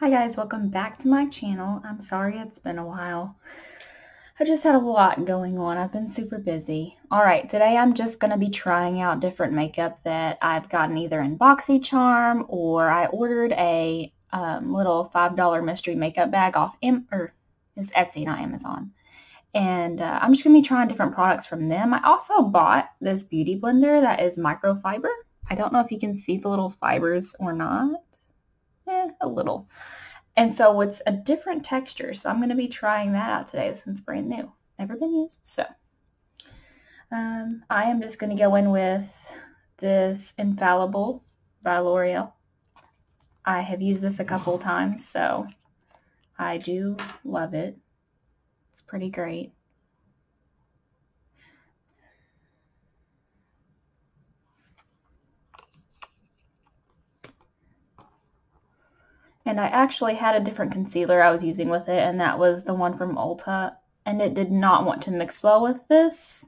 Hi guys, welcome back to my channel. I'm sorry it's been a while. I just had a lot going on. I've been super busy. Alright, today I'm just going to be trying out different makeup that I've gotten either in BoxyCharm or I ordered a um, little $5 mystery makeup bag off or it's Etsy, not Amazon. And uh, I'm just going to be trying different products from them. I also bought this beauty blender that is microfiber. I don't know if you can see the little fibers or not eh, a little. And so it's a different texture. So I'm going to be trying that out today. This one's brand new. Never been used. So um, I am just going to go in with this Infallible by L'Oreal. I have used this a couple times, so I do love it. It's pretty great. And I actually had a different concealer I was using with it, and that was the one from Ulta. And it did not want to mix well with this.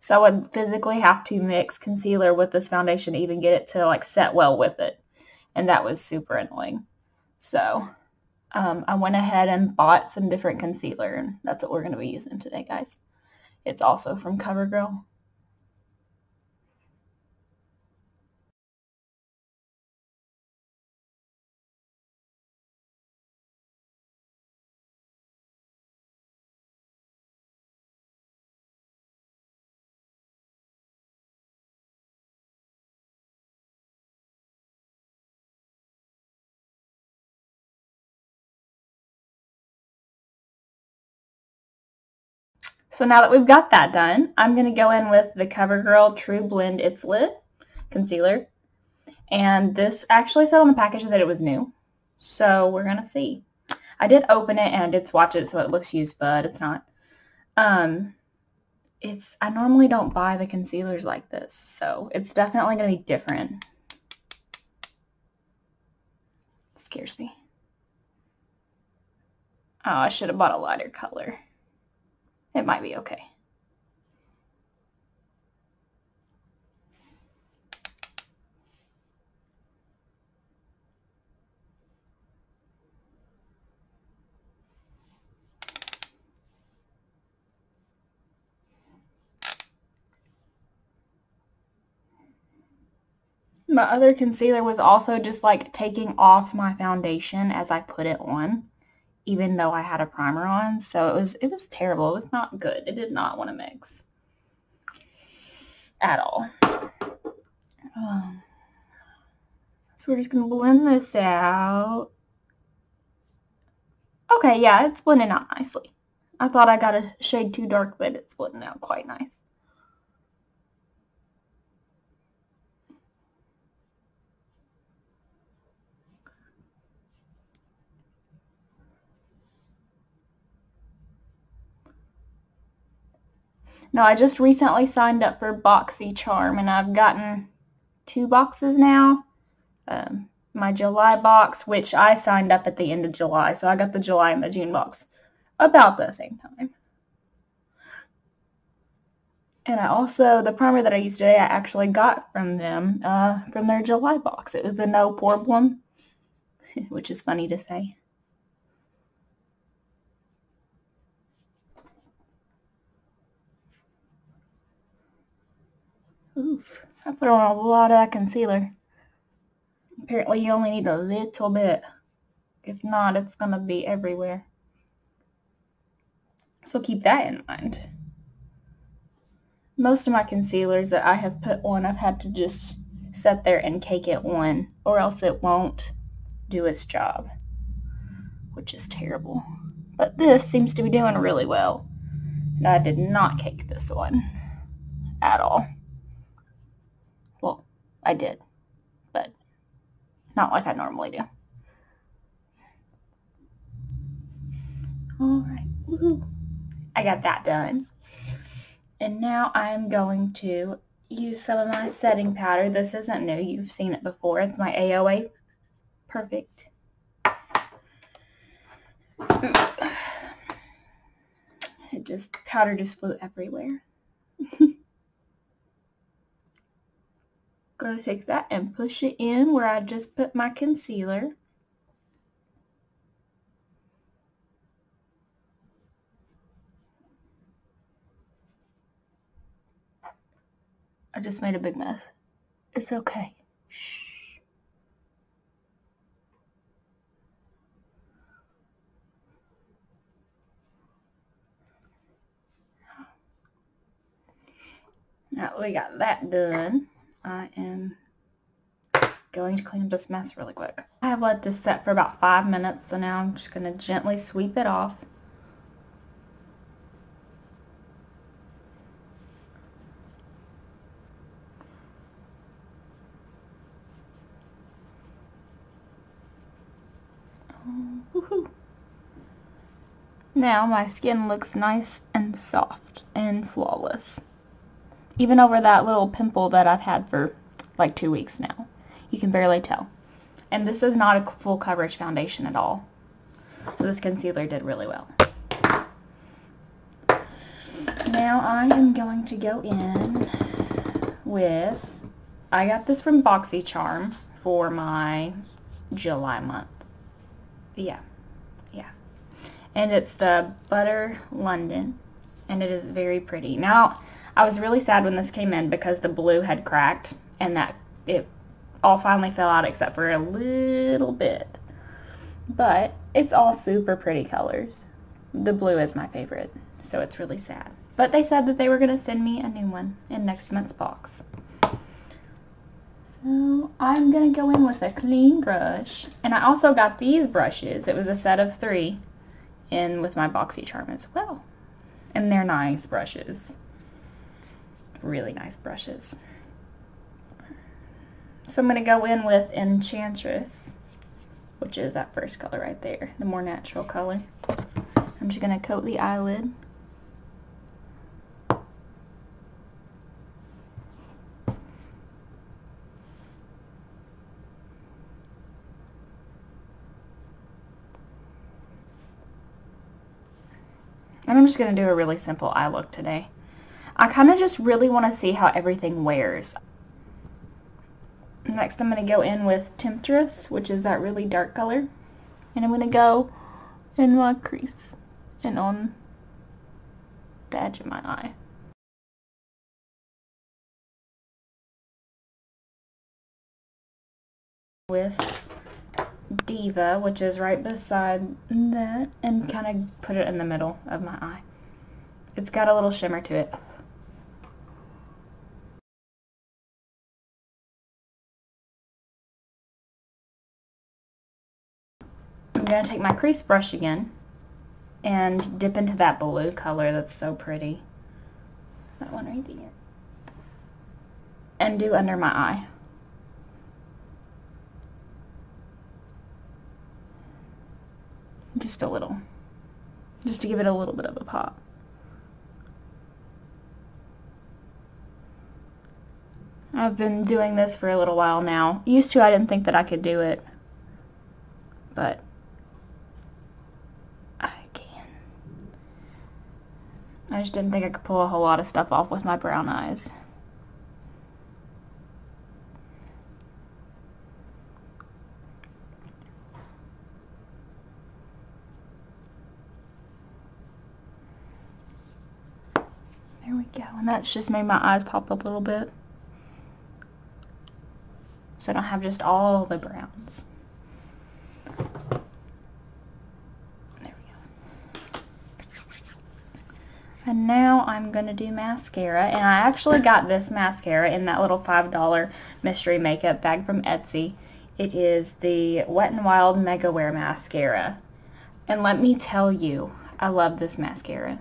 So I would physically have to mix concealer with this foundation to even get it to like set well with it. And that was super annoying. So um, I went ahead and bought some different concealer, and that's what we're going to be using today, guys. It's also from CoverGirl. So now that we've got that done, I'm going to go in with the CoverGirl True Blend It's Lit concealer. And this actually said on the package that it was new. So we're going to see. I did open it and I did swatch it so it looks used, but it's not. Um, it's I normally don't buy the concealers like this, so it's definitely going to be different. It scares me. Oh, I should have bought a lighter color. It might be okay. My other concealer was also just like taking off my foundation as I put it on even though I had a primer on. So it was it was terrible. It was not good. It did not want to mix at all. Um, so we're just going to blend this out. Okay, yeah, it's blending out nicely. I thought I got a shade too dark, but it's blending out quite nice. No, I just recently signed up for BoxyCharm, and I've gotten two boxes now. Um, my July box, which I signed up at the end of July, so I got the July and the June box about the same time. And I also, the primer that I used today, I actually got from them, uh, from their July box. It was the No Problem, which is funny to say. I put on a lot of concealer. Apparently you only need a little bit. If not, it's going to be everywhere. So keep that in mind. Most of my concealers that I have put on, I've had to just sit there and cake it on, or else it won't do its job, which is terrible. But this seems to be doing really well. And I did not cake this one at all. I did, but not like I normally do. Alright, I got that done. And now I'm going to use some of my setting powder. This isn't new, you've seen it before. It's my AOA Perfect. It just, powder just flew everywhere. going to take that and push it in where I just put my concealer. I just made a big mess. It's okay. Shh. Now we got that done. I am going to clean up this mess really quick. I have let this set for about five minutes, so now I'm just going to gently sweep it off. Oh, now my skin looks nice and soft and flawless. Even over that little pimple that I've had for like two weeks now. You can barely tell. And this is not a full coverage foundation at all. So this concealer did really well. Now I am going to go in with, I got this from BoxyCharm for my July month. Yeah, yeah. And it's the Butter London, and it is very pretty. Now, I was really sad when this came in because the blue had cracked, and that it all finally fell out except for a little bit. But it's all super pretty colors. The blue is my favorite, so it's really sad. But they said that they were going to send me a new one in next month's box. So I'm going to go in with a clean brush. And I also got these brushes. It was a set of three in with my BoxyCharm as well. And they're nice brushes. Really nice brushes. So I'm going to go in with Enchantress, which is that first color right there, the more natural color. I'm just going to coat the eyelid. And I'm just going to do a really simple eye look today. Kind of just really want to see how everything wears. Next I'm going to go in with Temptress, which is that really dark color. And I'm going to go in my crease and on the edge of my eye. With Diva, which is right beside that, and kind of put it in the middle of my eye. It's got a little shimmer to it. I'm going to take my crease brush again and dip into that blue color that's so pretty. That one right there. And do under my eye. Just a little. Just to give it a little bit of a pop. I've been doing this for a little while now. Used to I didn't think that I could do it. But I just didn't think I could pull a whole lot of stuff off with my brown eyes. There we go. And that's just made my eyes pop up a little bit. So I don't have just all the browns. And now I'm going to do mascara. And I actually got this mascara in that little $5 mystery makeup bag from Etsy. It is the Wet n Wild Mega Wear Mascara. And let me tell you, I love this mascara.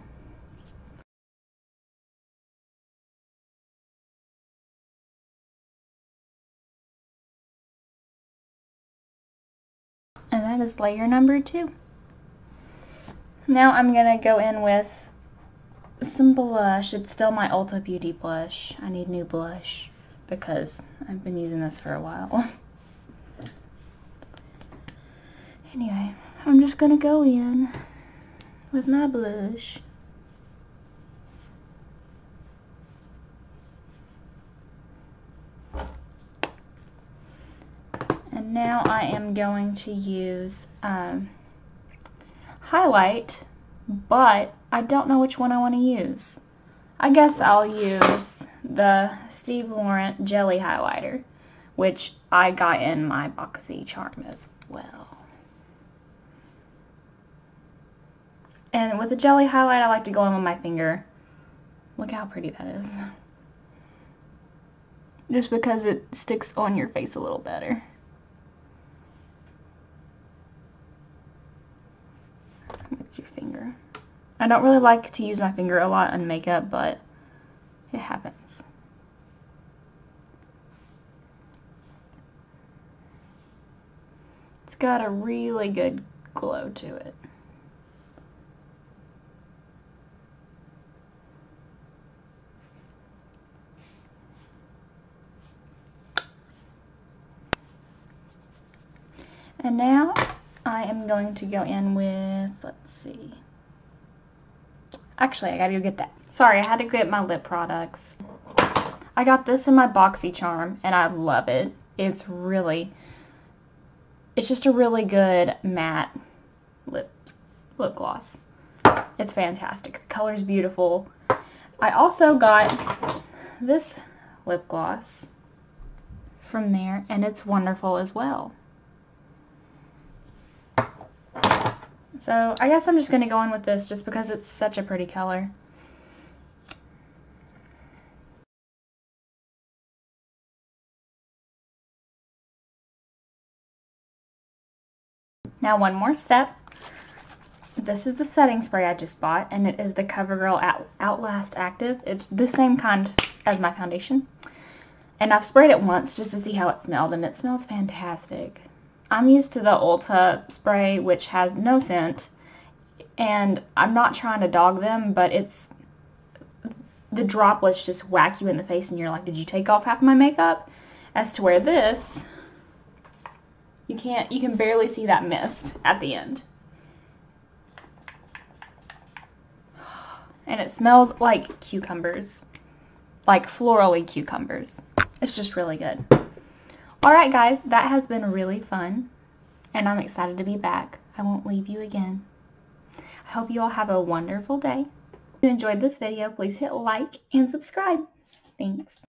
And that is layer number two. Now I'm going to go in with some blush. It's still my Ulta Beauty blush. I need new blush because I've been using this for a while. anyway, I'm just going to go in with my blush. And now I am going to use um, highlight, but I don't know which one I want to use. I guess I'll use the Steve Laurent Jelly Highlighter, which I got in my BoxyCharm as well. And with a jelly highlight, I like to go in with my finger. Look how pretty that is. Just because it sticks on your face a little better. With your finger. I don't really like to use my finger a lot on makeup, but it happens. It's got a really good glow to it. And now I am going to go in with, let's see. Actually, I gotta go get that. Sorry, I had to get my lip products. I got this in my BoxyCharm, and I love it. It's really, it's just a really good matte lip, lip gloss. It's fantastic. The color's beautiful. I also got this lip gloss from there, and it's wonderful as well. So I guess I'm just going to go in with this just because it's such a pretty color. Now one more step. This is the setting spray I just bought and it is the CoverGirl Outlast Active. It's the same kind as my foundation. And I've sprayed it once just to see how it smelled and it smells fantastic. I'm used to the Ulta spray, which has no scent, and I'm not trying to dog them, but it's, the droplets just whack you in the face and you're like, did you take off half of my makeup? As to where this, you can't, you can barely see that mist at the end. And it smells like cucumbers, like florally cucumbers. It's just really good. Alright guys, that has been really fun, and I'm excited to be back. I won't leave you again. I hope you all have a wonderful day. If you enjoyed this video, please hit like and subscribe. Thanks.